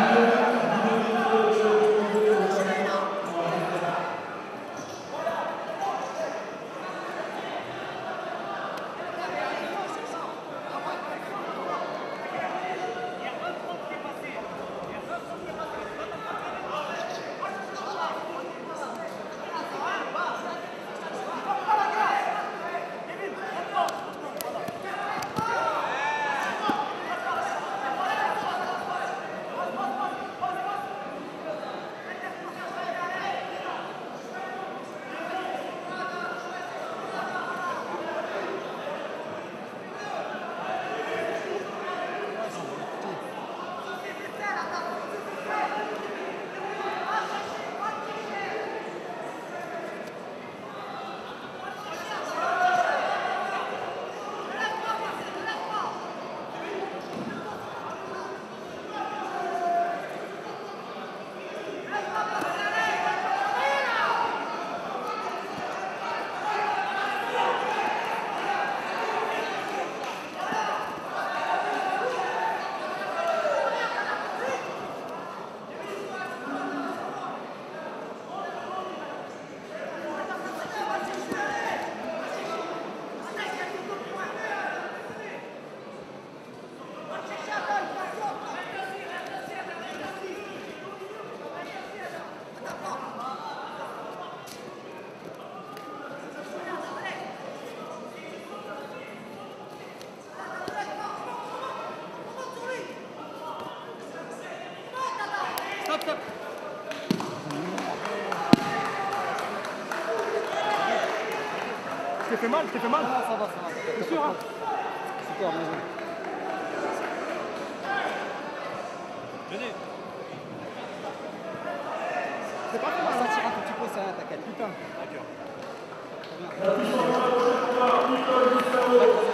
Yeah. stop, stop. Fait mal, mal. Ça va, ça va. C'est sûr, hein Super, bien joué. Venez. C'est pas comment ça tire un petit peu, ça, t'inquiète. Putain. D'accord.